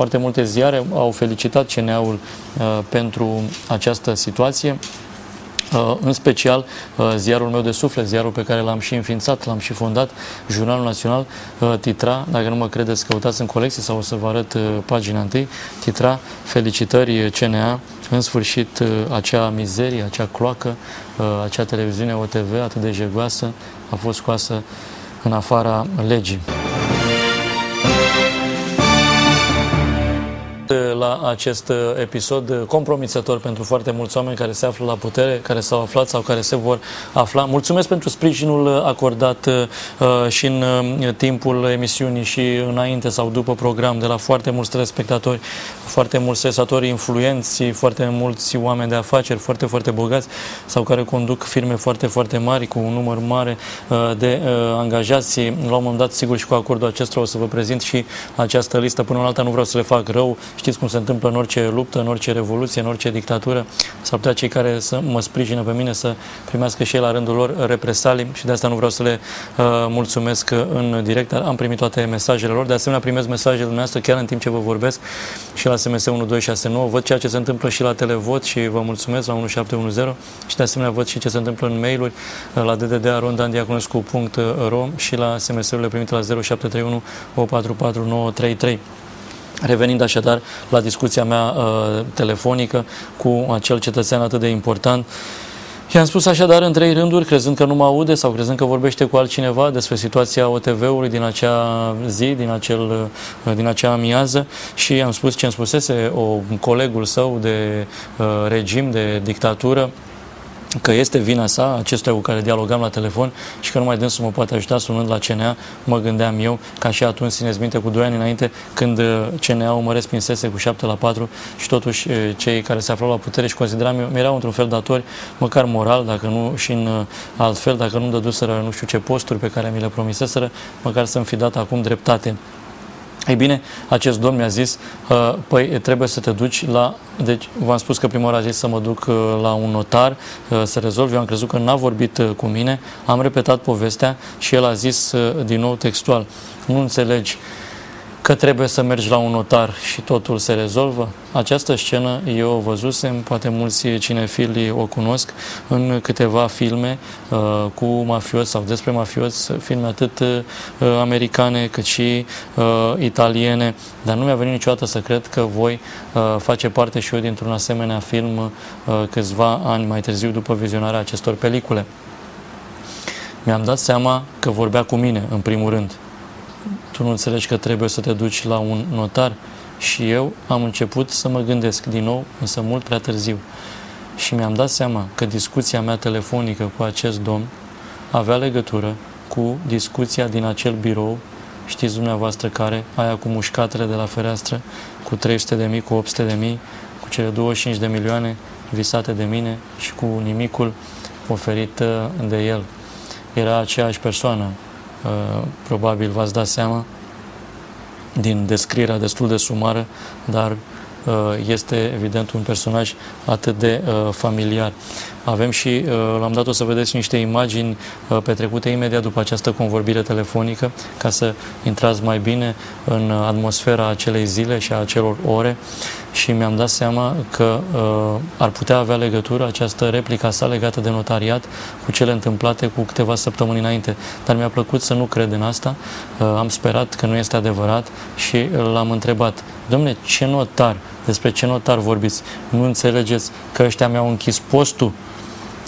Foarte multe ziare au felicitat CNA-ul pentru această situație. Uh, în special uh, ziarul meu de suflet, ziarul pe care l-am și înființat, l-am și fondat, Jurnalul Național, uh, titra, dacă nu mă credeți, căutați în colecție sau o să vă arăt pagina întâi, titra Felicitări CNA, în sfârșit acea mizerie, acea cloacă, acea televiziune OTV atât de jegoasă a fost scoasă în afara legii. La acest uh, episod uh, compromisător pentru foarte mulți oameni care se află la putere, care s-au aflat sau care se vor afla. Mulțumesc pentru sprijinul uh, acordat și în timpul emisiunii și înainte sau după program de la foarte mulți telespectatori, foarte mulți stresatori influenți, foarte mulți oameni de afaceri foarte, foarte bogați sau care conduc firme foarte, foarte mari cu un număr mare de angajați. La un moment dat, sigur, și cu acordul acesta o să vă prezint și această listă. Până în alta nu vreau să le fac rău. Știți cum se întâmplă în orice luptă, în orice revoluție, în orice dictatură. S-ar putea cei care să mă sprijină pe mine să primească și ei la rândul lor represalii și de asta nu vreau să le uh, mulțumesc în direct. Am primit toate mesajele lor. De asemenea, primesc mesajele dumneavoastră chiar în timp ce vă vorbesc și la SMS 1269. Văd ceea ce se întâmplă și la televot și vă mulțumesc la 1710 și de asemenea văd și ce se întâmplă în mail-uri uh, la dddr.rondandiaconescu.ro și la SMS-urile primite la 0731 144 933. Revenind așadar la discuția mea uh, telefonică cu acel cetățean atât de important, I-am spus așadar în trei rânduri, crezând că nu mă aude sau crezând că vorbește cu altcineva despre situația OTV-ului din acea zi, din, acel, uh, din acea amiază și am spus ce îmi spusese o, colegul său de uh, regim, de dictatură, că este vina sa, acestuia cu care dialogam la telefon și că numai dânsul mă poate ajuta sunând la CNA, mă gândeam eu, ca și atunci, țineți minte, cu doi ani înainte, când uh, CNA-ul mă respinsese cu 7 la 4 și totuși uh, cei care se aflau la putere și consideram eu, erau într-un fel datori, măcar moral, dacă nu și în uh, alt fel, dacă nu dăduseră nu știu ce posturi pe care mi le promiseseră, măcar să-mi fi dat acum dreptate. Ei bine, acest domn mi-a zis, uh, păi trebuie să te duci la... Deci v-am spus că prima oară a zis să mă duc uh, la un notar uh, să rezolv. Eu am crezut că n-a vorbit cu mine, am repetat povestea și el a zis din nou textual, nu înțelegi că trebuie să mergi la un notar și totul se rezolvă. Această scenă eu o văzusem, poate mulți cinefili o cunosc, în câteva filme uh, cu mafios sau despre mafios, filme atât uh, americane cât și uh, italiene, dar nu mi-a venit niciodată să cred că voi uh, face parte și eu dintr-un asemenea film uh, câțiva ani mai târziu după vizionarea acestor pelicule. Mi-am dat seama că vorbea cu mine, în primul rând, tu nu înțelegi că trebuie să te duci la un notar? Și eu am început să mă gândesc din nou, însă mult prea târziu. Și mi-am dat seama că discuția mea telefonică cu acest domn avea legătură cu discuția din acel birou, știți dumneavoastră care, aia cu mușcatele de la fereastră, cu 300 de mii, cu 800 de mii, cu cele 25 de milioane visate de mine și cu nimicul oferit uh, de el. Era aceeași persoană, Uh, probabil v-ați dat seama din descrierea destul de sumară, dar uh, este evident un personaj atât de uh, familiar. Avem și, l-am dat o să vedeți niște imagini petrecute imediat după această convorbire telefonică, ca să intrați mai bine în atmosfera acelei zile și a acelor ore și mi-am dat seama că uh, ar putea avea legătură această replica sa legată de notariat cu cele întâmplate cu câteva săptămâni înainte. Dar mi-a plăcut să nu cred în asta, uh, am sperat că nu este adevărat și l-am întrebat, domne, ce notar, despre ce notar vorbiți? Nu înțelegeți că ăștia mi-au închis postul?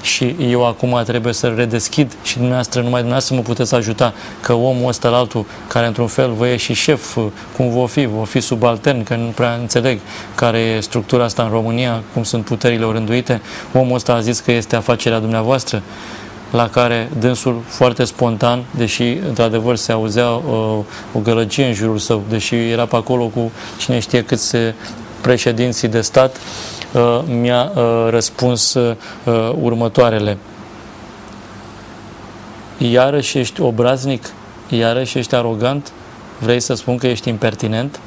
și eu acum trebuie să redeschid și dumneavoastră, numai dumneavoastră mă puteți ajuta că omul ăsta la altul, care într-un fel vă e și șef, cum vă fi, vă fi subaltern, că nu prea înțeleg care e structura asta în România, cum sunt puterile orânduite, omul ăsta a zis că este afacerea dumneavoastră, la care dânsul foarte spontan, deși într-adevăr se auzea uh, o gălăgie în jurul său, deși era pe acolo cu cine știe câți președinții de stat, Uh, mi-a uh, răspuns uh, următoarele. Iarăși ești obraznic, iarăși ești arogant, vrei să spun că ești impertinent,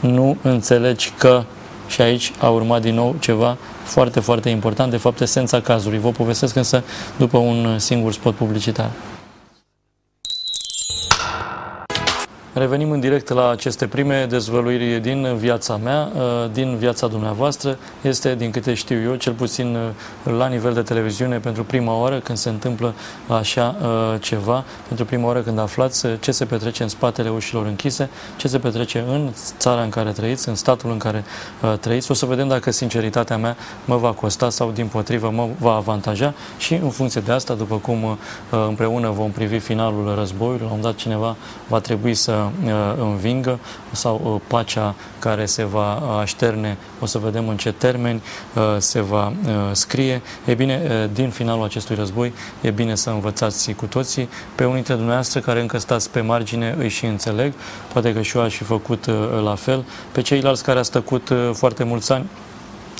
nu înțelegi că și aici a urmat din nou ceva foarte, foarte important, de fapt esența cazului. Vă povestesc însă după un singur spot publicitar. Revenim în direct la aceste prime dezvăluiri din viața mea, uh, din viața dumneavoastră. Este, din câte știu eu, cel puțin uh, la nivel de televiziune, pentru prima oară când se întâmplă așa uh, ceva, pentru prima oară când aflați ce se petrece în spatele ușilor închise, ce se petrece în țara în care trăiți, în statul în care trăiți. O să vedem dacă sinceritatea mea mă va costa sau, din potrivă, mă va avantaja și, în funcție de asta, după cum împreună vom privi finalul războiului, la un dat cineva va trebui să uh, învingă sau uh, pacea care se va așterne, o să vedem în ce termeni uh, se va scrie. E bine, din finalul acestui război, e bine să învățați cu toții. Pe unii dintre dumneavoastră care încă stați pe margine îi și înțeleg, poate că și eu aș fi făcut la fel. Pe ceilalți care ați tăcut foarte mulți ani,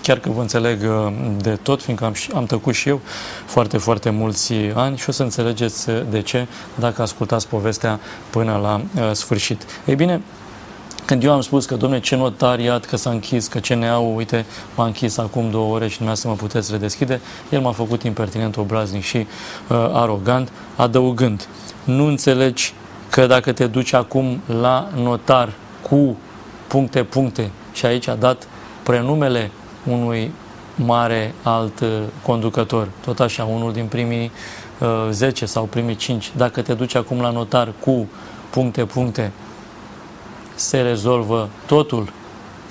chiar că vă înțeleg uh, de tot, fiindcă am, am tăcut și eu foarte, foarte mulți ani și o să înțelegeți uh, de ce dacă ascultați povestea până la uh, sfârșit. Ei bine, când eu am spus că, domne, ce notariat, că s-a închis, că CNA-ul, uite, m-a închis acum două ore și dumneavoastră mă puteți redeschide, el m-a făcut impertinent, obraznic și uh, arogant, adăugând, nu înțelegi că dacă te duci acum la notar cu puncte, puncte, și aici a dat prenumele unui mare alt uh, conducător, tot așa, unul din primii uh, 10 sau primii 5. Dacă te duci acum la notar cu puncte, puncte, se rezolvă totul.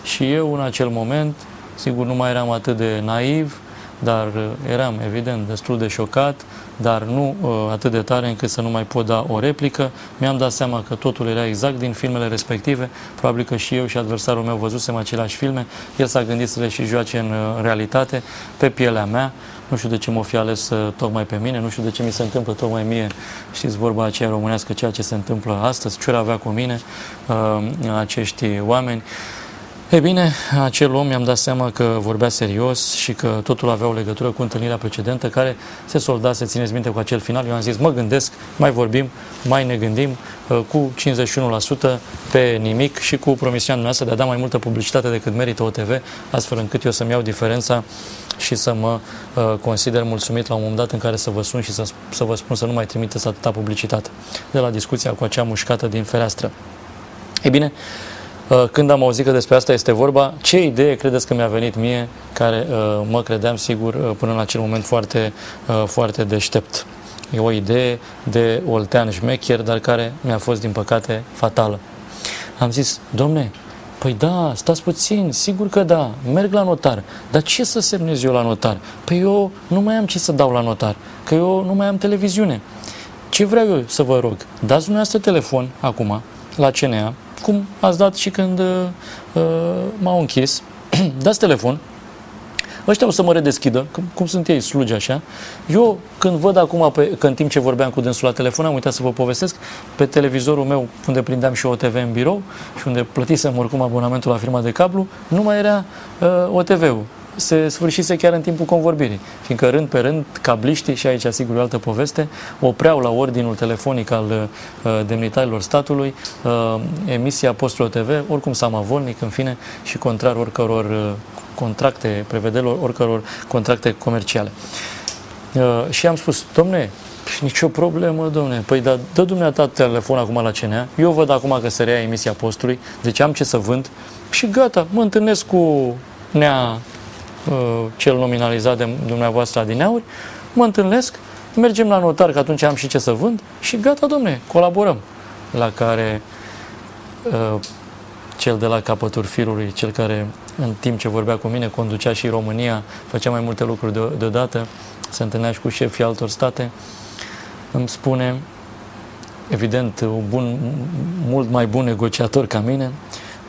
Și eu în acel moment, sigur nu mai eram atât de naiv, dar uh, eram evident destul de șocat, dar nu uh, atât de tare încât să nu mai pot da o replică. Mi-am dat seama că totul era exact din filmele respective, probabil că și eu și adversarul meu văzusem aceleași filme, el s-a gândit să le și joace în uh, realitate, pe pielea mea, nu știu de ce m-o fi ales tocmai pe mine, nu știu de ce mi se întâmplă tocmai mie, știți vorba aceea românească, ceea ce se întâmplă astăzi, ce avea cu mine acești oameni. E bine, acel om mi-am dat seama că vorbea serios și că totul avea o legătură cu întâlnirea precedentă care se solda, să țineți minte, cu acel final. Eu am zis, mă gândesc, mai vorbim, mai ne gândim, uh, cu 51% pe nimic și cu promisiunea noastră de a da mai multă publicitate decât merită OTV, astfel încât eu să-mi iau diferența și să mă uh, consider mulțumit la un moment dat în care să vă sun și să, să vă spun să nu mai trimiteți atâta publicitate de la discuția cu acea mușcată din fereastră. Ei bine, Uh, când am auzit că despre asta este vorba, ce idee credeți că mi-a venit mie, care uh, mă credeam sigur uh, până în acel moment foarte, foarte deștept? E o idee de oltean șmecher, dar care mi-a fost, din păcate, fatală. Am zis, domne, Păi da, stați puțin, sigur că da, merg la notar. Dar ce să semnez eu la notar? Păi eu nu mai am ce să dau la notar, că eu nu mai am televiziune. Ce vreau eu să vă rog? Dați dumneavoastră telefon acum la CNA, cum ați dat și când uh, uh m-au închis, dați telefon, ăștia o să mă redeschidă, cum, cum sunt ei slugi așa. Eu, când văd acum, pe, că în timp ce vorbeam cu dânsul la telefon, am uitat să vă povestesc, pe televizorul meu, unde prindeam și OTV în birou și unde plătisem oricum abonamentul la firma de cablu, nu mai era uh, OTV-ul se sfârșise chiar în timpul convorbirii, fiindcă rând pe rând, cabliștii, și aici asigur o altă poveste, opreau la ordinul telefonic al uh, demnitarilor statului uh, emisia Postului TV, oricum samavolnic, în fine, și contrar oricăror uh, contracte, prevederilor oricăror contracte comerciale. Uh, și am spus, domne, nicio problemă, domne. Păi da, dă dumneata telefon acum la CNA, eu văd acum că se rea emisia postului, deci am ce să vând și gata, mă întâlnesc cu nea Uh, cel nominalizat de dumneavoastră adineauri, mă întâlnesc, mergem la notar, că atunci am și ce să vând și gata, domne, colaborăm. La care uh, cel de la capătul firului, cel care în timp ce vorbea cu mine conducea și România, făcea mai multe lucruri de, deodată, se întâlnea și cu șefii altor state, îmi spune, evident, un bun, mult mai bun negociator ca mine,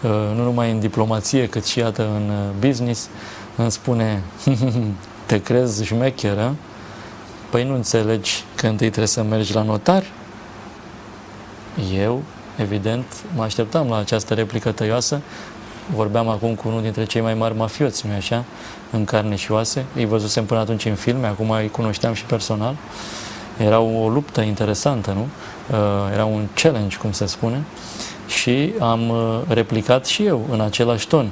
uh, nu numai în diplomație, cât și iată în business, îmi spune, te crezi șmecheră? Păi nu înțelegi că întâi trebuie să mergi la notar? Eu, evident, mă așteptam la această replică tăioasă. Vorbeam acum cu unul dintre cei mai mari mafioți, nu așa, în carne și oase. Îi văzusem până atunci în filme, acum îi cunoșteam și personal. Era o luptă interesantă, nu? Uh, era un challenge, cum se spune. Și am uh, replicat și eu în același ton.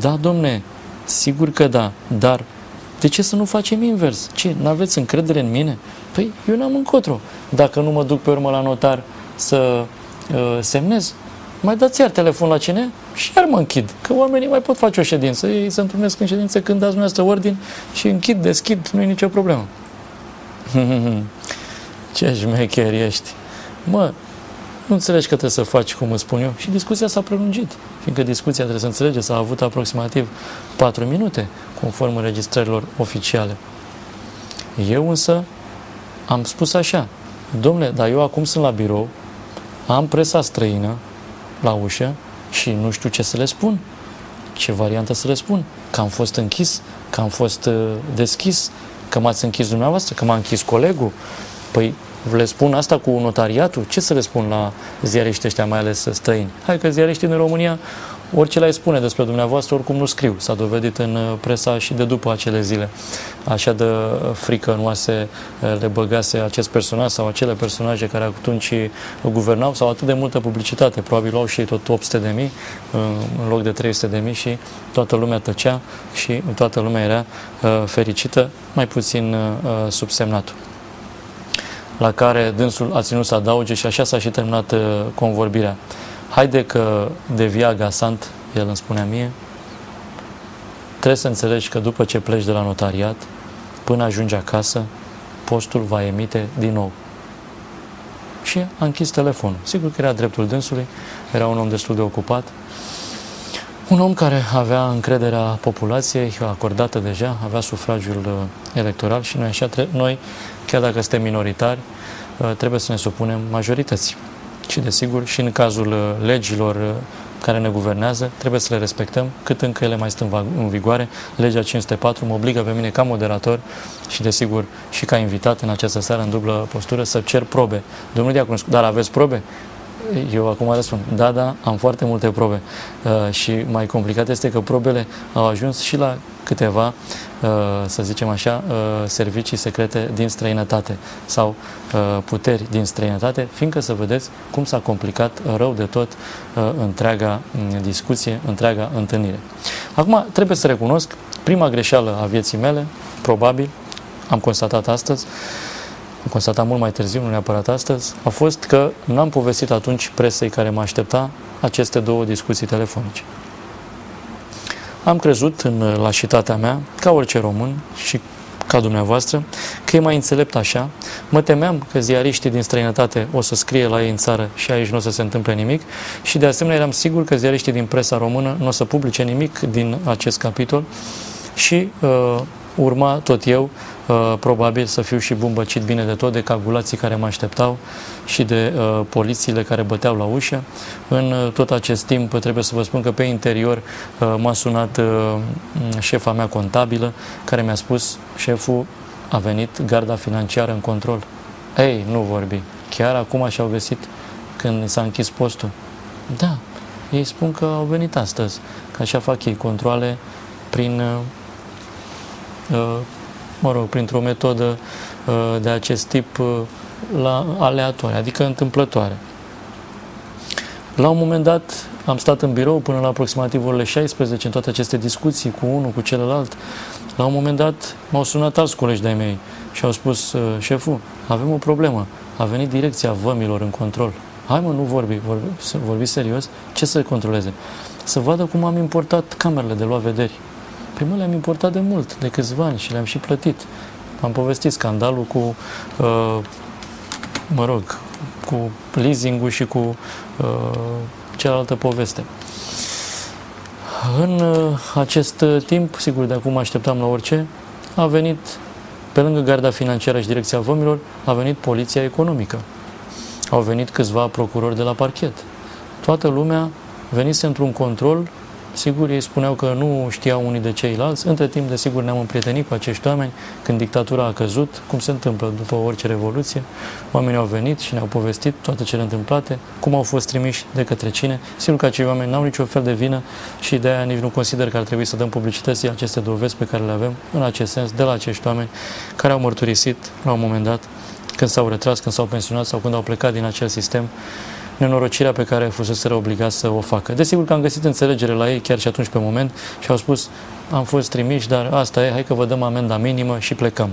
Da, domne, Sigur că da, dar de ce să nu facem invers? Ce, n-aveți încredere în mine? Păi eu n-am încotro. Dacă nu mă duc pe urmă la notar să uh, semnez, mai dați iar telefon la cine și iar mă închid. Că oamenii mai pot face o ședință. Ei se întâlnesc în ședință când dați dumneavoastră ordin și închid, deschid, nu e nicio problemă. Ce șmecher ești. Mă, nu înțelegi că trebuie să faci cum îți spun eu. Și discuția s-a prelungit, fiindcă discuția, trebuie să înțelegeți, s-a avut aproximativ 4 minute, conform înregistrărilor oficiale. Eu însă am spus așa, domnule, dar eu acum sunt la birou, am presa străină la ușă și nu știu ce să le spun. Ce variantă să le spun? Că am fost închis, că am fost uh, deschis, că m-ați închis dumneavoastră, că m-a închis colegul. Păi le spun asta cu notariatul? Ce să le spun la ziariștii ăștia, mai ales străini? Hai că ziariștii în România orice le spune despre dumneavoastră, oricum nu scriu. S-a dovedit în uh, presa și de după acele zile. Așa de frică nu se uh, le băgase acest personaj sau acele personaje care atunci guvernau sau atât de multă publicitate. Probabil au și ei tot 800 de mii în loc de 300 de mii și toată lumea tăcea și toată lumea era uh, fericită, mai puțin subsemnatul la care dânsul a ținut să adauge și așa s-a și terminat convorbirea haide că devia gasant, el îmi spunea mie, trebuie să înțelegi că după ce pleci de la notariat, până ajungi acasă, postul va emite din nou. Și a închis telefonul. Sigur că era dreptul dânsului, era un om destul de ocupat, un om care avea încrederea populației acordată deja, avea sufragiul uh, electoral și noi așa, noi, chiar dacă suntem minoritari, uh, trebuie să ne supunem majorității și, desigur, și în cazul uh, legilor uh, care ne guvernează, trebuie să le respectăm cât încă ele mai sunt în vigoare. Legea 504 mă obligă pe mine ca moderator și, desigur, și ca invitat în această seară în dublă postură să cer probe. Domnul Diacon, dar aveți probe? Eu acum răspund, da, da, am foarte multe probe uh, și mai complicat este că probele au ajuns și la câteva, uh, să zicem așa, uh, servicii secrete din străinătate sau uh, puteri din străinătate, fiindcă să vedeți cum s-a complicat rău de tot uh, întreaga mm, discuție, întreaga întâlnire. Acum, trebuie să recunosc, prima greșeală a vieții mele, probabil, am constatat astăzi, am constatat mult mai târziu, nu neapărat astăzi, a fost că n-am povestit atunci presei care mă aștepta aceste două discuții telefonice. Am crezut în lașitatea mea, ca orice român și ca dumneavoastră, că e mai înțelept așa. Mă temeam că ziariștii din străinătate o să scrie la ei în țară și aici nu o să se întâmple nimic și de asemenea eram sigur că ziariștii din presa română nu o să publice nimic din acest capitol și uh, urma tot eu Uh, probabil să fiu și bumbăcit bine de tot de cagulații care mă așteptau și de uh, polițiile care băteau la ușă. În uh, tot acest timp trebuie să vă spun că pe interior uh, m-a sunat uh, șefa mea contabilă care mi-a spus, șeful a venit garda financiară în control. Ei, nu vorbi. Chiar acum și-au găsit când s-a închis postul. Da, ei spun că au venit astăzi, că așa fac ei controle prin uh, uh, mă rog, printr-o metodă uh, de acest tip uh, la aleatoare, adică întâmplătoare. La un moment dat am stat în birou până la aproximativ orele 16 în toate aceste discuții cu unul, cu celălalt. La un moment dat m-au sunat alți colegi de-ai mei și au spus, uh, șeful, avem o problemă, a venit direcția vămilor în control. Hai mă, nu vorbi, vorbi, vorbi serios, ce să controleze? Să vadă cum am importat camerele de luat vederi. Pe mă le-am importat de mult, de câțiva ani și le-am și plătit. Am povestit scandalul cu, uh, mă rog, cu leasing-ul și cu uh, cealaltă poveste. În uh, acest timp, sigur, de acum așteptam la orice, a venit, pe lângă garda financiară și direcția vămilor, a venit poliția economică. Au venit câțiva procurori de la parchet. Toată lumea venise într-un control Sigur, ei spuneau că nu știau unii de ceilalți. Între timp, desigur, ne-am împrietenit cu acești oameni când dictatura a căzut, cum se întâmplă după orice revoluție. Oamenii au venit și ne-au povestit toate cele întâmplate, cum au fost trimiși de către cine. Sigur că acei oameni n-au nicio fel de vină și de aia nici nu consider că ar trebui să dăm publicității aceste dovezi pe care le avem în acest sens de la acești oameni care au mărturisit la un moment dat când s-au retras, când s-au pensionat sau când au plecat din acel sistem nenorocirea pe care fusese obligat să o facă. Desigur că am găsit înțelegere la ei chiar și atunci pe moment și au spus am fost trimiși, dar asta e, hai că vă dăm amenda minimă și plecăm.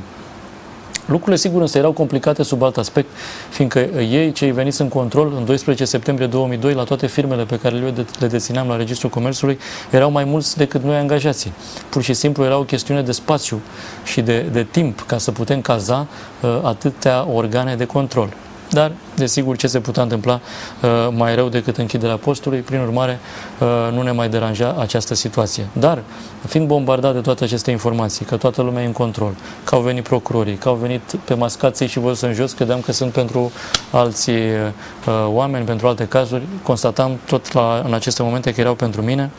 Lucrurile, sigur, însă erau complicate sub alt aspect, fiindcă ei, cei veniți în control în 12 septembrie 2002 la toate firmele pe care le dețineam la Registrul Comerțului, erau mai mulți decât noi angajații. Pur și simplu era o chestiune de spațiu și de, de timp ca să putem caza uh, atâtea organe de control. Dar, desigur, ce se putea întâmpla uh, mai rău decât închiderea postului, prin urmare, uh, nu ne mai deranja această situație. Dar, fiind bombardat de toate aceste informații, că toată lumea e în control, că au venit procurorii, că au venit pe mascații și văzut în jos, credeam că sunt pentru alții uh, oameni, pentru alte cazuri, constatam tot la, în aceste momente că erau pentru mine,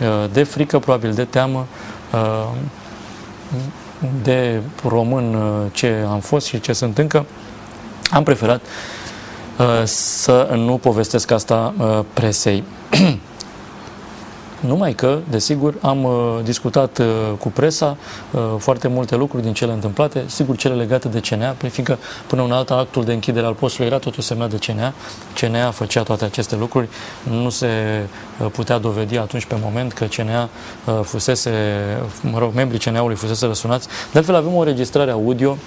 uh, de frică, probabil de teamă, uh, de român uh, ce am fost și ce sunt încă, am preferat uh, să nu povestesc asta uh, presei. Numai că, desigur, am uh, discutat uh, cu presa uh, foarte multe lucruri din cele întâmplate, sigur cele legate de CNA, fiindcă până un alt actul de închidere al postului era totul semnat de CNA. CNA făcea toate aceste lucruri, nu se uh, putea dovedi atunci pe moment că CNA uh, fusese, mă rog, membrii CNA-ului fusese răsunați. De altfel avem o înregistrare audio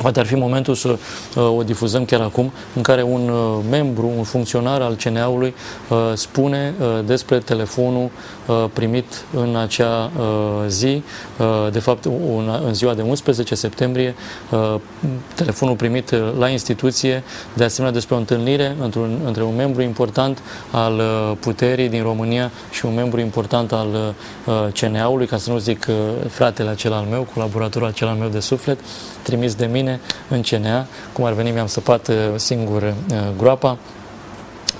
Poate ar fi momentul să uh, o difuzăm chiar acum, în care un uh, membru, un funcționar al CNA-ului uh, spune uh, despre telefonul uh, primit în acea uh, zi, uh, de fapt un, în ziua de 11 septembrie, uh, telefonul primit uh, la instituție, de asemenea despre o întâlnire între un, între un membru important al uh, puterii din România și un membru important al uh, CNA-ului, ca să nu zic uh, fratele acela al meu, colaboratorul acela al meu de suflet, trimis de mine în CNA, cum ar veni mi-am săpat uh, singur uh, groapa,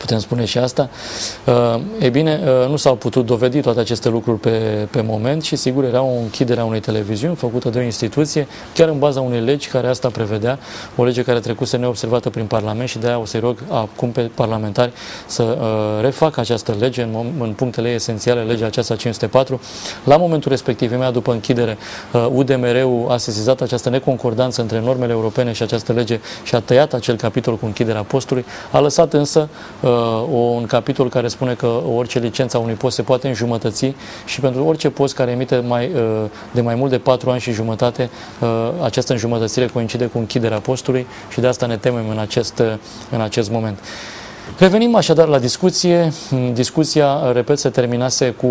putem spune și asta. Uh, e bine, nu s-au putut dovedi toate aceste lucruri pe, pe moment și sigur era o închidere a unei televiziuni făcută de o instituție, chiar în baza unei legi care asta prevedea, o lege care trecuse neobservată prin Parlament și de aia o să-i rog acum pe parlamentari să uh, refacă această lege în, în punctele esențiale, legea aceasta 504. La momentul respectiv, imediat după închidere, uh, UDMR-ul a sesizat această neconcordanță între normele europene și această lege și a tăiat acel capitol cu închiderea postului, a lăsat însă uh, un capitol care spune că orice licență a unui post se poate înjumătăți și pentru orice post care emite mai, uh, de mai mult de 4 ani și jumătate, uh, această înjumătățire coincide cu închiderea postului și de asta ne temem în acest, în acest moment. Revenim așadar la discuție. Discuția, repet, se terminase cu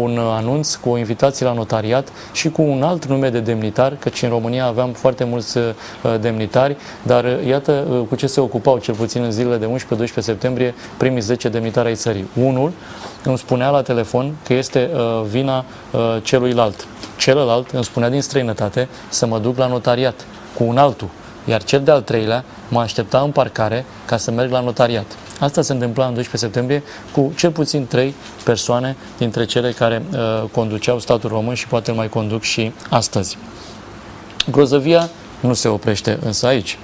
un anunț, cu o invitație la notariat și cu un alt nume de demnitar, căci în România aveam foarte mulți uh, demnitari, dar uh, iată uh, cu ce se ocupau, cel puțin în zilele de 11-12 septembrie, primii 10 demnitari ai țării. Unul îmi spunea la telefon că este vina celuilalt. Celălalt îmi spunea din străinătate să mă duc la notariat cu un altul, iar cel de-al treilea mă aștepta în parcare ca să merg la notariat. Asta se întâmpla în 12 septembrie cu cel puțin trei persoane dintre cele care uh, conduceau statul român și poate îl mai conduc și astăzi. Grozăvia nu se oprește însă aici.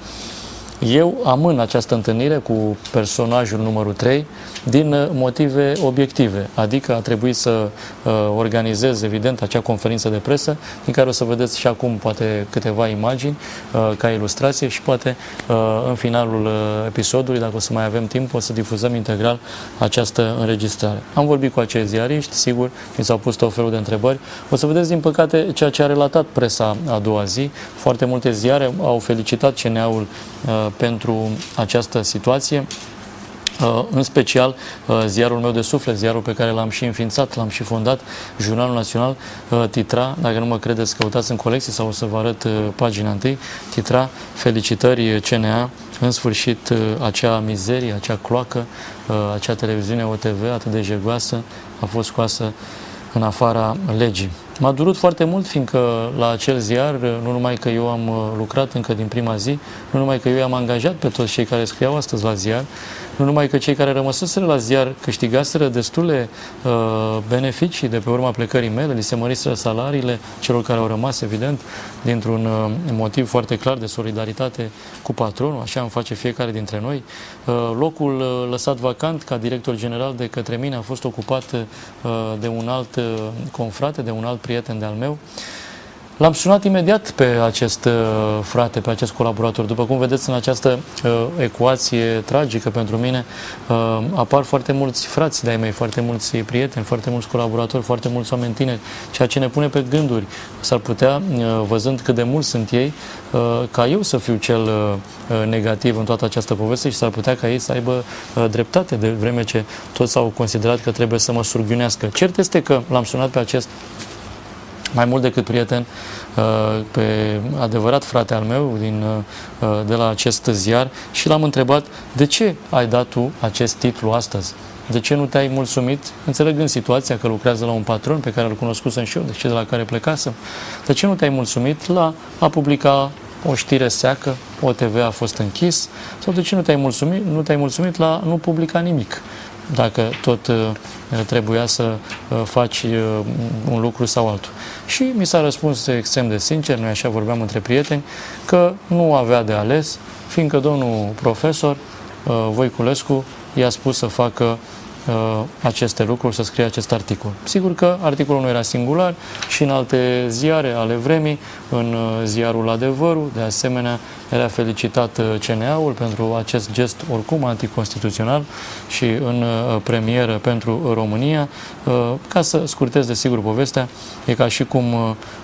Eu amân această întâlnire cu personajul numărul 3 din uh, motive obiective, adică a trebuit să uh, organizez, evident, acea conferință de presă, din care o să vedeți și acum poate câteva imagini uh, ca ilustrație și poate uh, în finalul uh, episodului, dacă o să mai avem timp, o să difuzăm integral această înregistrare. Am vorbit cu acei ziariști, sigur, mi s-au pus tot felul de întrebări. O să vedeți, din păcate, ceea ce a relatat presa a doua zi. Foarte multe ziare au felicitat CNA-ul uh, pentru această situație. Uh, în special uh, ziarul meu de suflet, ziarul pe care l-am și înființat, l-am și fondat, Jurnalul Național, uh, titra, dacă nu mă credeți, căutați în colecție sau o să vă arăt pagina întâi, titra Felicitări CNA, în sfârșit acea mizerie, acea cloacă, acea televiziune OTV atât de jegoasă a fost scoasă în afara legii. M-a durut foarte mult, fiindcă la acel ziar, nu numai că eu am lucrat încă din prima zi, nu numai că eu i-am angajat pe toți cei care scriau astăzi la ziar, nu numai că cei care rămăseseră la ziar câștigaseră destule uh, beneficii de pe urma plecării mele, li se măriseră salariile celor care au rămas, evident, dintr-un uh, motiv foarte clar de solidaritate cu patronul, așa îmi face fiecare dintre noi. Uh, locul uh, lăsat vacant ca director general de către mine a fost ocupat uh, de un alt uh, confrate, de un alt prieten de-al meu. L-am sunat imediat pe acest uh, frate, pe acest colaborator. După cum vedeți în această uh, ecuație tragică pentru mine, uh, apar foarte mulți frați de-ai mei, foarte mulți prieteni, foarte mulți colaboratori, foarte mulți oameni tineri, ceea ce ne pune pe gânduri. S-ar putea, uh, văzând cât de mulți sunt ei, uh, ca eu să fiu cel uh, negativ în toată această poveste și s-ar putea ca ei să aibă uh, dreptate, de vreme ce toți au considerat că trebuie să mă surghiunească. Cert este că l-am sunat pe acest mai mult decât prieten, uh, pe adevărat frate al meu din, uh, de la acest ziar și l-am întrebat de ce ai dat tu acest titlu astăzi? De ce nu te-ai mulțumit, înțelegând situația că lucrează la un patron pe care îl cunoscusem și eu, de ce de la care plecasem, de ce nu te-ai mulțumit la a publica o știre seacă, OTV a fost închis, sau de ce nu te-ai mulțumit, nu te-ai mulțumit la nu publica nimic? Dacă tot uh, trebuia să uh, faci uh, un lucru sau altul. Și mi s-a răspuns extrem de sincer, noi așa vorbeam între prieteni, că nu avea de ales, fiindcă domnul profesor Voiculescu i-a spus să facă uh, aceste lucruri, să scrie acest articol. Sigur că articolul nu era singular și în alte ziare ale vremii, în uh, ziarul Adevărul, de asemenea, era felicitat uh, CNA-ul pentru acest gest oricum anticonstituțional și în uh, premieră pentru România. Uh, ca să scurtez de sigur povestea, e ca și cum uh,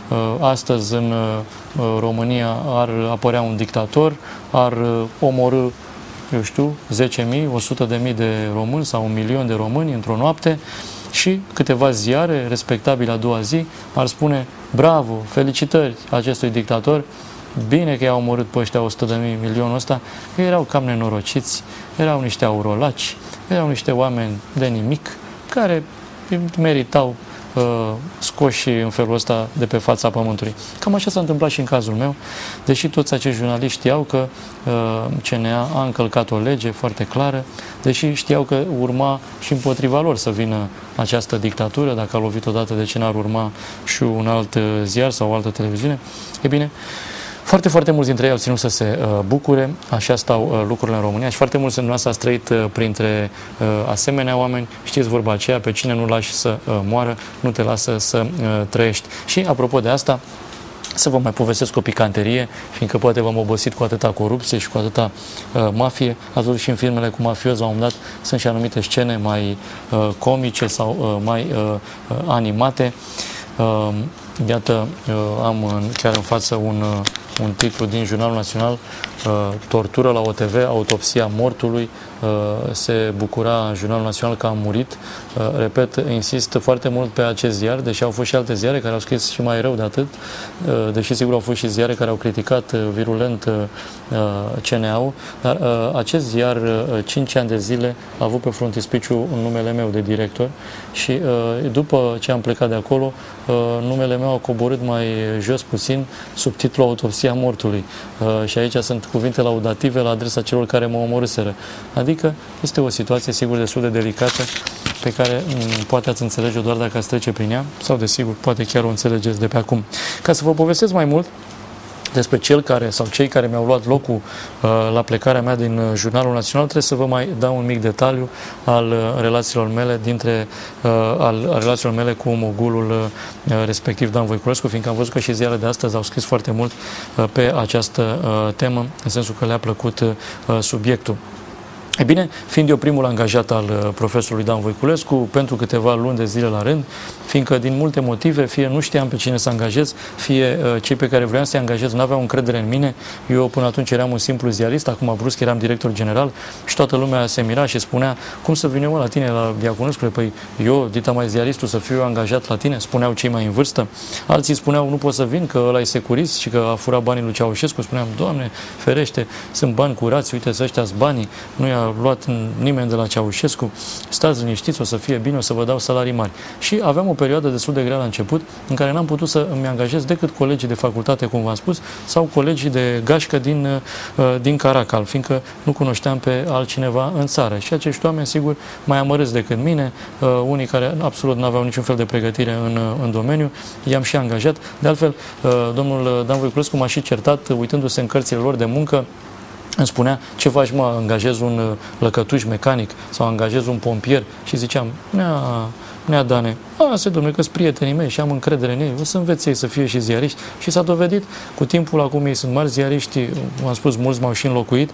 uh astăzi în uh, România ar apărea un dictator, ar uh, omorâ eu știu, 10.000, 100.000 de români sau un milion de români într-o noapte și câteva ziare respectabile a doua zi ar spune bravo, felicitări acestui dictator, bine că i-au omorât pe ăștia 100 de mii, milionul ăsta, că erau cam nenorociți, erau niște aurolaci, erau niște oameni de nimic, care meritau uh, scoși în felul ăsta de pe fața pământului. Cam așa s-a întâmplat și în cazul meu, deși toți acești jurnaliști știau că uh, CNA a încălcat o lege foarte clară, deși știau că urma și împotriva lor să vină această dictatură, dacă a lovit odată, de ce n-ar urma și un alt uh, ziar sau o altă televiziune. E bine, uh, foarte, foarte mulți dintre ei au ținut să se uh, bucure, așa stau uh, lucrurile în România și foarte mulți dintre noi ați trăit uh, printre uh, asemenea oameni. Știți vorba aceea, pe cine nu lași să uh, moară, nu te lasă să uh, trăiești. Și apropo de asta, să vă mai povestesc o picanterie, fiindcă poate v-am obosit cu atâta corupție și cu atâta uh, mafie. Ați văzut și în filmele cu mafiozi, la un moment dat, sunt și anumite scene mai uh, comice sau uh, mai uh, uh, animate. Uh, iată, uh, am în, chiar în față un uh, un titlu din Jurnalul Național, uh, Tortură la OTV, autopsia mortului, uh, se bucura în Jurnalul Național că a murit. Uh, repet, insist foarte mult pe acest ziar, deși au fost și alte ziare care au scris și mai rău de atât, deși sigur au fost și ziare care au criticat virulent CNA-ul, dar acest ziar, 5 ani de zile, a avut pe frontispiciu un numele meu de director și după ce am plecat de acolo, numele meu a coborât mai jos puțin sub titlul Autopsia mortului. Și aici sunt cuvinte laudative la adresa celor care mă omorâseră. Adică este o situație, sigur, destul de delicată pe care m, poate ați înțelege-o doar dacă ați trece prin ea sau, desigur, poate chiar o înțelegeți de pe acum. Ca să vă povestesc mai mult, despre cel care sau cei care mi-au luat locul uh, la plecarea mea din uh, Jurnalul Național, trebuie să vă mai dau un mic detaliu al uh, relațiilor mele dintre uh, al, al relațiilor mele cu mogulul uh, respectiv Dan Voiculescu, fiindcă am văzut că și ziarele de astăzi au scris foarte mult uh, pe această uh, temă, în sensul că le-a plăcut uh, subiectul. E bine, fiind eu primul angajat al uh, profesorului Dan Voiculescu, pentru câteva luni de zile la rând, fiindcă din multe motive, fie nu știam pe cine să angajez, fie uh, cei pe care vreau să-i angajez nu aveau încredere în mine. Eu până atunci eram un simplu ziarist, acum brusc eram director general și toată lumea se mira și spunea cum să vin eu la tine la Diaconescu? Păi eu, dita mai ziaristul, să fiu angajat la tine, spuneau cei mai în vârstă. Alții spuneau nu pot să vin că ăla e securist și că a furat banii lui Ceaușescu. Spuneam, Doamne, ferește, sunt bani curați, uite să ăștia banii, nu i-a luat nimeni de la Ceaușescu, stați liniștiți, o să fie bine, o să vă dau salarii mari. Și aveam o perioadă destul de grea la început, în care n-am putut să îmi angajez decât colegii de facultate, cum v-am spus, sau colegii de gașcă din, uh, din Caracal, fiindcă nu cunoșteam pe altcineva în țară. Și acești oameni, sigur, mai amărâți decât mine, uh, unii care absolut nu aveau niciun fel de pregătire în, uh, în domeniu, i-am și angajat. De altfel, domnul Dan Voiculescu m-a și certat, uitându-se în cărțile lor de muncă, îmi spunea, ce faci mă, angajez un lăcătuș mecanic sau angajez un pompier și ziceam, nea, nea Dane, se domnule, că sunt prietenii mei și am încredere în ei, o să învețe ei să fie și ziariști. Și s-a dovedit cu timpul, acum ei sunt mari ziariști, am spus, mulți m-au și înlocuit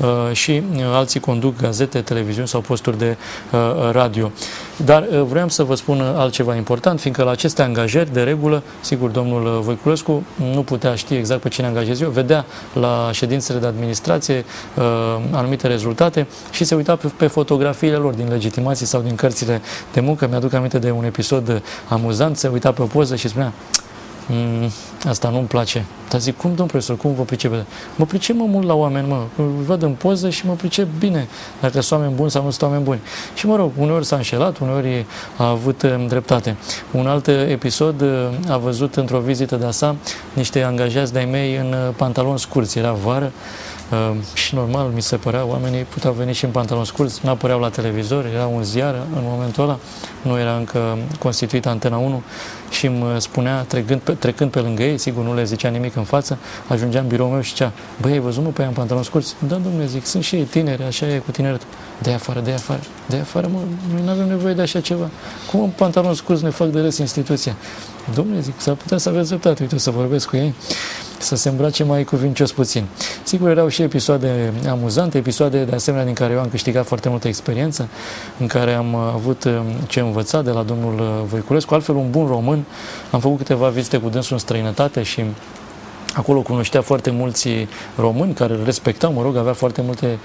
uh, și uh, alții conduc gazete, televiziuni sau posturi de uh, radio. Dar uh, vreau să vă spun altceva important, fiindcă la aceste angajări, de regulă, sigur, domnul Voiculescu nu putea ști exact pe cine angajez eu, vedea la ședințele de administrație uh, anumite rezultate și se uita pe, pe fotografiile lor din legitimații sau din cărțile de muncă. Mi-aduc aminte de un episod amuzant, se uita pe o poză și spunea mm, asta nu-mi place. Dar zic, cum, domn profesor, cum vă pricepe? Mă pricep mă mult la oameni, mă. Văd în poză și mă pricep bine dacă sunt oameni buni sau nu sunt oameni buni. Și mă rog, uneori s-a înșelat, uneori a avut uh, dreptate. Un alt episod uh, a văzut într-o vizită de-a sa niște angajați de-ai mei în uh, pantaloni scurți. Era vară Uh, și normal, mi se părea, oamenii puteau veni și în pantaloni scurți, nu apăreau la televizor, era un ziar în momentul ăla, nu era încă constituită Antena 1 și îmi spunea, trecând pe, trecând pe lângă ei, sigur nu le zicea nimic în față, ajungeam în biroul meu și cea, băi, ai văzut mă pe ea în pantaloni scurți? Da, domnule, zic, sunt și ei tineri, așa e cu tineretul. de afară, de afară, de afară, mă, noi nu avem nevoie de așa ceva. Cum în pantaloni scurți ne fac de râs instituția? Domnule, zic, s-ar putea să aveți dreptate, uite, să vorbesc cu ei să se îmbrace mai cuvincios puțin. Sigur, erau și episoade amuzante, episoade de asemenea din care eu am câștigat foarte multă experiență, în care am avut um, ce învăța de la domnul uh, Voiculescu, altfel un bun român. Am făcut câteva vizite cu dânsul în străinătate și Acolo cunoștea foarte mulți români care îl respectau, mă rog, avea foarte multe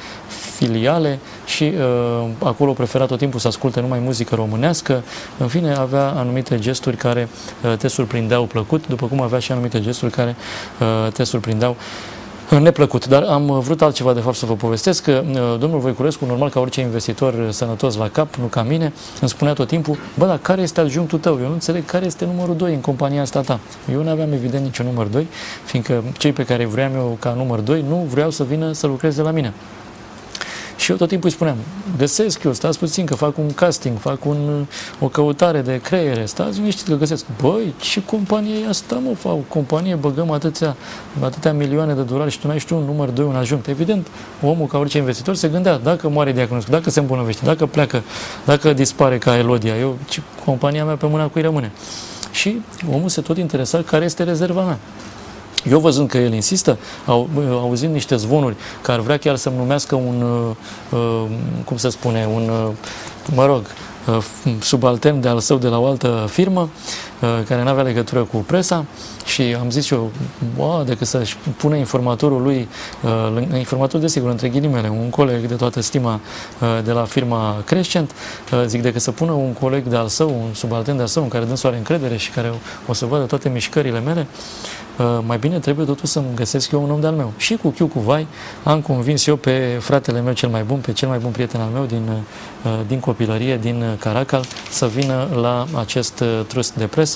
filiale și uh, acolo prefera tot timpul să asculte numai muzică românească. În fine, avea anumite gesturi care uh, te surprindeau plăcut, după cum avea și anumite gesturi care uh, te surprindeau uh, neplăcut, dar am vrut altceva de fapt să vă povestesc, că uh, domnul Voiculescu, normal ca orice investitor sănătos la cap, nu ca mine, îmi spunea tot timpul, bă, dar care este adjunctul tău? Eu nu înțeleg care este numărul 2 în compania asta ta. Eu nu aveam evident niciun număr 2, fiindcă cei pe care vreau eu ca număr 2 nu vreau să vină să lucreze la mine. Și eu tot timpul îi spuneam, găsesc eu, stați puțin că fac un casting, fac un, o căutare de creiere, stați liniștit că găsesc. Băi, ce companie e asta, mă, fac? Companie, băgăm atâția, atâtea milioane de dolari și tu n-ai știu un număr 2, un ajunct. Evident, omul, ca orice investitor, se gândea, dacă moare diagnostic, dacă se îmbolnăvește, dacă pleacă, dacă dispare ca Elodia, eu, ce, compania mea pe mâna cui rămâne. Și omul se tot interesa care este rezerva mea. Eu văzând că el insistă, au, auzind niște zvonuri că ar vrea chiar să-mi numească un, uh, uh cum să spune, un, uh, mă rog, uh, subaltern de al său de la o altă firmă, uh, care nu avea legătură cu presa și am zis eu, wow, decât să-și pune informatorul lui, uh, informatorul desigur, între ghilimele, un coleg de toată stima de la firma Crescent, zic, decât să pună un coleg de al său, un subaltern de al său, în care dânsul are încredere și care o să vadă toate mișcările mele, Uh, mai bine trebuie totuși să-mi găsesc eu un om de-al meu. Și cu Chiu cu Vai am convins eu pe fratele meu cel mai bun, pe cel mai bun prieten al meu din, uh, din copilărie, din Caracal, să vină la acest uh, trust de presă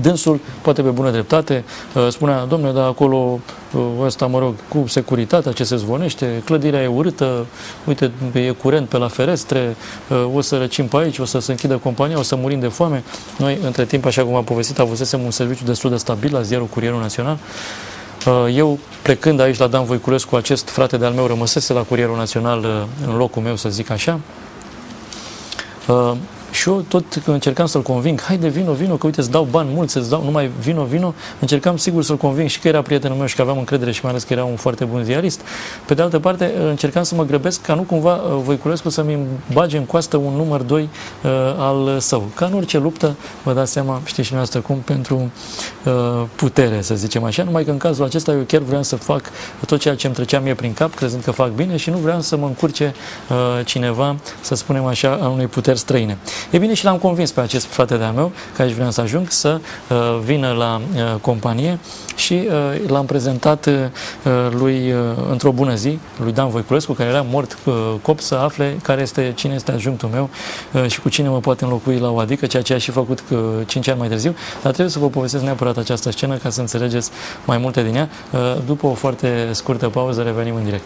Dânsul, poate pe bună dreptate, uh, spunea, domnule, dar acolo uh, ăsta, mă rog, cu securitatea ce se zvonește, clădirea e urâtă, uite, e curent pe la ferestre, uh, o să răcim pe aici, o să se închidă compania, o să murim de foame. Noi, între timp, așa cum am povestit, avusesem un serviciu destul de stabil la ziarul Curierul Național. Eu, plecând aici la Dan Voiculescu, acest frate de-al meu rămăsese la Curierul Național în locul meu, să zic așa. Și eu tot încercam să-l conving, haide, vino, vino, că uite, îți dau bani mulți, îți dau, numai vino, vino. Încercam sigur să-l conving și că era prietenul meu și că aveam încredere și mai ales că era un foarte bun ziarist. Pe de altă parte, încercam să mă grăbesc ca nu cumva uh, Voiculescu să-mi bage în coastă un număr 2 uh, al său. Ca în orice luptă, vă dați seama, știți și noastră cum, pentru uh, putere, să zicem așa. Numai că în cazul acesta eu chiar vreau să fac tot ceea ce îmi trecea mie prin cap, crezând că fac bine și nu vreau să mă încurce uh, cineva, să spunem așa, a unei puteri străine. E bine, și l-am convins pe acest frate de-al meu, care vrea să ajung, să uh, vină la uh, companie și uh, l-am prezentat uh, lui uh, într-o bună zi, lui Dan Voiculescu, care era mort uh, cop, să afle care este, cine este adjunctul meu uh, și cu cine mă poate înlocui la o adică, ceea ce a și făcut uh, 5 ani mai târziu, dar trebuie să vă povestesc neapărat această scenă ca să înțelegeți mai multe din ea. Uh, după o foarte scurtă pauză revenim în direct.